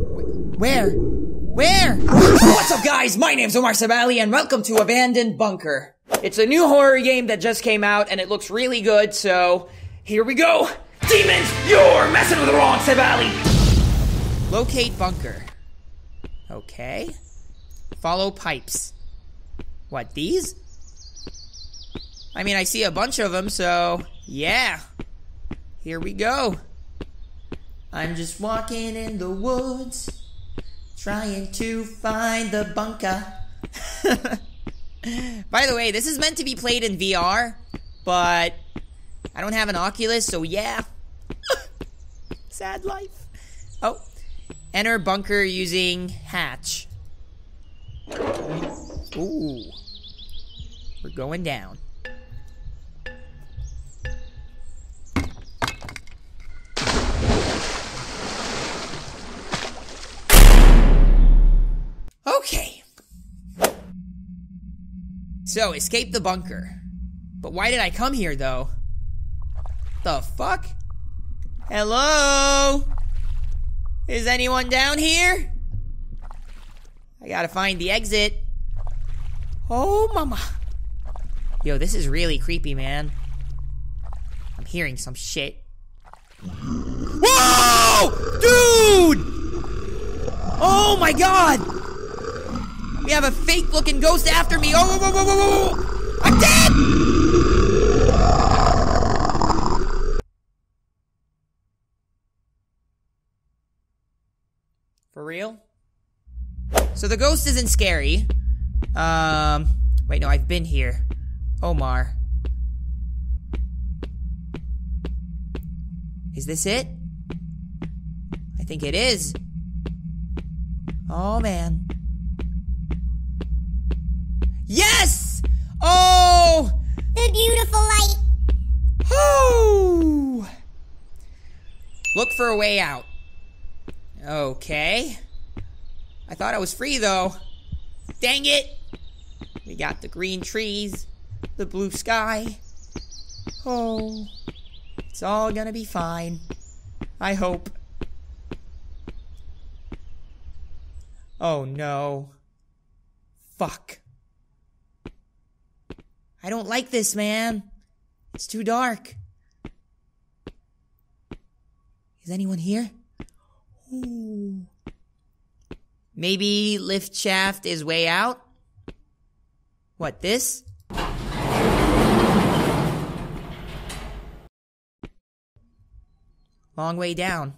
Where? Where? What's up, guys? My name's Omar Sebali, and welcome to Abandoned Bunker. It's a new horror game that just came out, and it looks really good, so here we go. Demons, you're messing with the wrong Sebali. Locate bunker. Okay. Follow pipes. What, these? I mean, I see a bunch of them, so yeah. Here we go. I'm just walking in the woods, trying to find the bunker. By the way, this is meant to be played in VR, but I don't have an Oculus, so yeah. Sad life. Oh, enter bunker using hatch. Ooh. We're going down. So, escape the bunker. But why did I come here, though? The fuck? Hello? Is anyone down here? I gotta find the exit. Oh, mama. Yo, this is really creepy, man. I'm hearing some shit. Whoa! Dude! Oh my god! We have a fake looking ghost after me. Oh, whoa, whoa, whoa, whoa! I'm dead! For real? So the ghost isn't scary. Um, wait, no, I've been here. Omar. Is this it? I think it is. Oh, man. Look for a way out. Okay. I thought I was free though. Dang it! We got the green trees, the blue sky. Oh, it's all gonna be fine. I hope. Oh no. Fuck. I don't like this, man. It's too dark. Is anyone here? Ooh. Maybe lift shaft is way out? What, this? Long way down.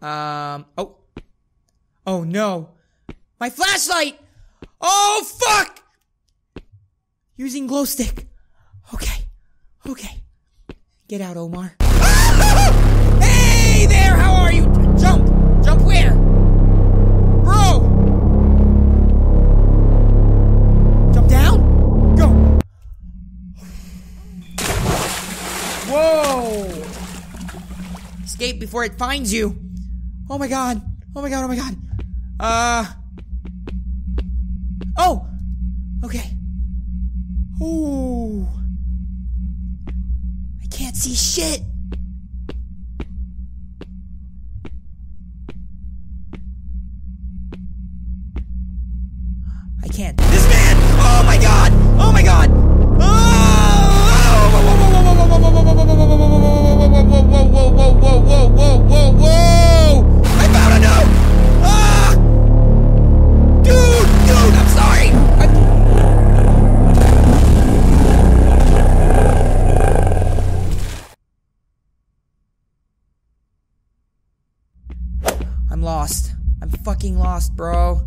Um, oh. Oh no. My flashlight! Oh fuck! Using glow stick. Okay. Okay. Get out, Omar. There, how are you? Jump! Jump where? Bro! Jump down? Go! Whoa! Escape before it finds you. Oh my god. Oh my god, oh my god. Uh. Oh! Okay. Ooh. I can't see shit. Lost, bro.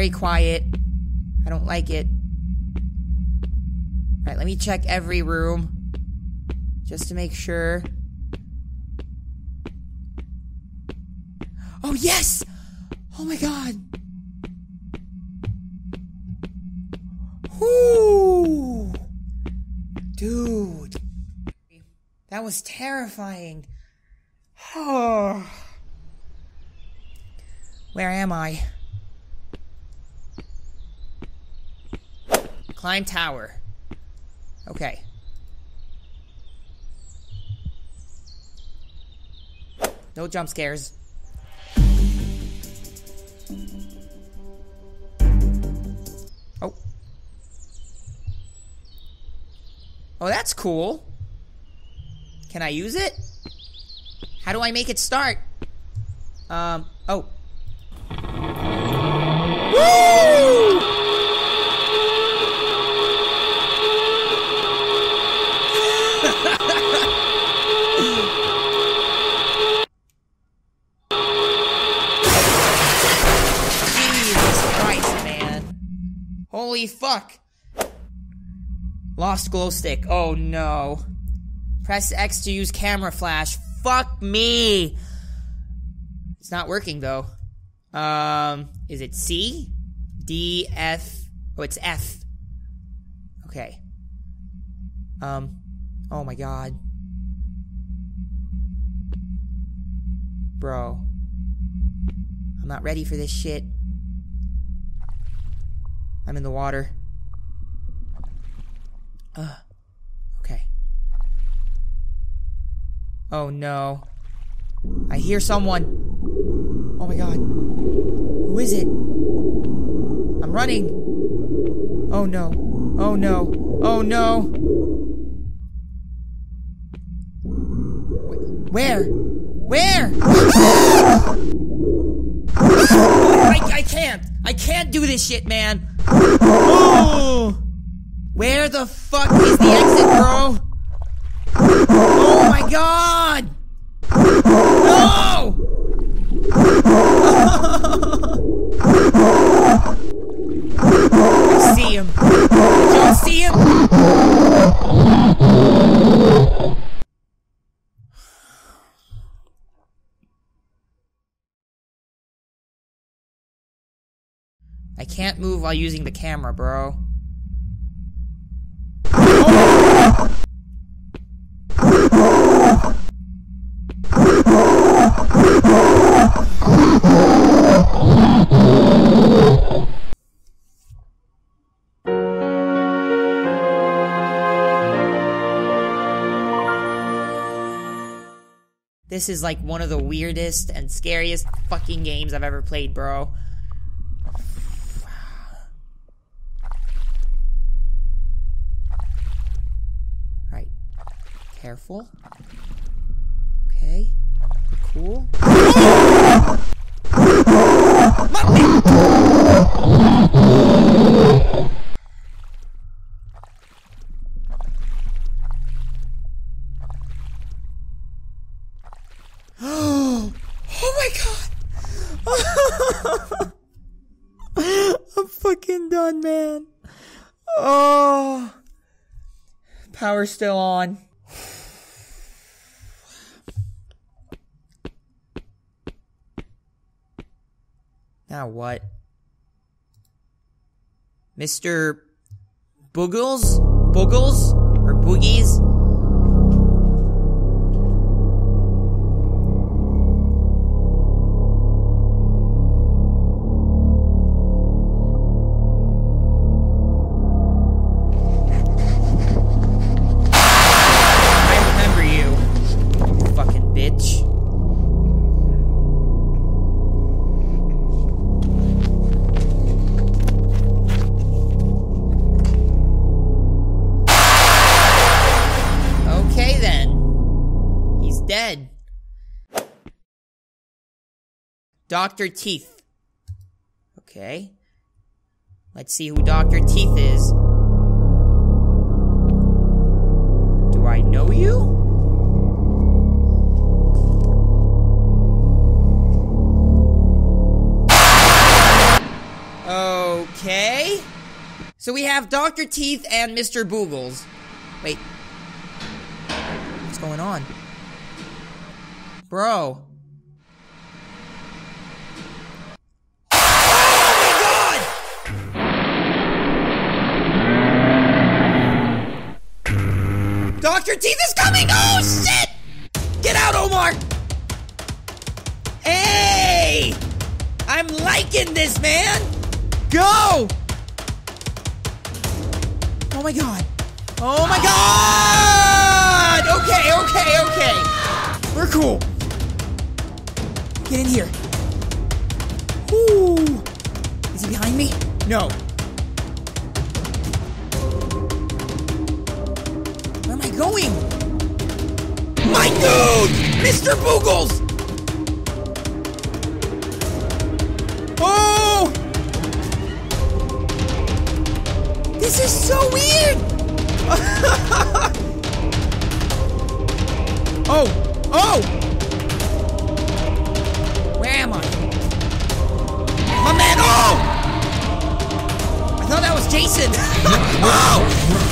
Very quiet. I don't like it. Alright, let me check every room. Just to make sure. Oh, yes! Oh my god. Whoo! Dude. That was terrifying. Where am I? Climb tower. Okay. No jump scares. Oh. Oh, that's cool. Can I use it? How do I make it start? Um, oh. Woo! Holy fuck. Lost glow stick. Oh no. Press X to use camera flash. Fuck me. It's not working though. Um, is it C? D, F. Oh, it's F. Okay. Um, oh my god. Bro. I'm not ready for this shit. I'm in the water. Ugh. Okay. Oh no. I hear someone. Oh my god. Who is it? I'm running. Oh no. Oh no. Oh no. Where? Where? I, I can't. I can't do this shit, man. Where the fuck is the exit, bro? Oh my god! No! I see him. Did y'all see him? I can't move while using the camera, bro. This is like one of the weirdest and scariest fucking games I've ever played, bro. Careful. Okay. Cool. Oh my god! I'm fucking done, man. Oh. Power's still on. Now what? Mr. Boogles? Boogles? Or Boogies? Dr. Teeth. Okay. Let's see who Dr. Teeth is. Do I know you? Okay. So we have Dr. Teeth and Mr. Boogles. Wait. What's going on? Bro. Teeth is coming! Oh, shit! Get out, Omar! Hey! I'm liking this, man! Go! Oh my god. Oh my god! Okay, okay, okay. We're cool. Get in here. Ooh. Is he behind me? No. My dude! Mr. Boogles! Oh! This is so weird! oh! Oh! Where am I? My man! Oh! I thought that was Jason! oh!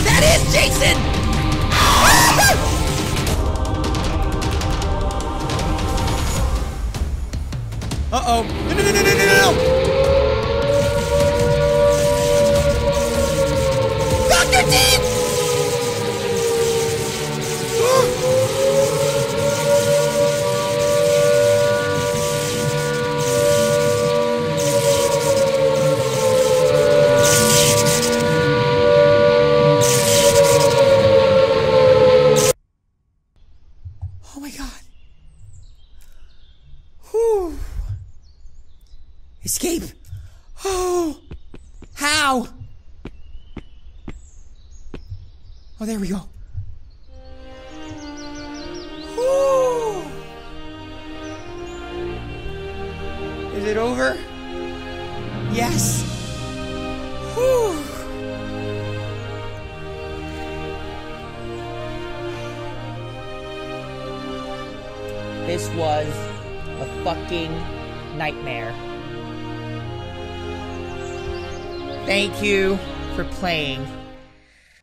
That is Jason! Uh-oh. No, no, no, no, no, no, no! Escape. Oh. How? Oh, there we go. Whew. Is it over? Yes. This was a fucking nightmare. Thank you for playing.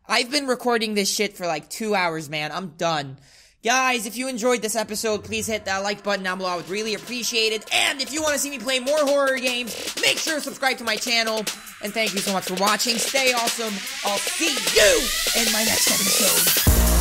I've been recording this shit for like two hours, man. I'm done. Guys, if you enjoyed this episode, please hit that like button down below. I would really appreciate it. And if you want to see me play more horror games, make sure to subscribe to my channel. And thank you so much for watching. Stay awesome. I'll see you in my next episode.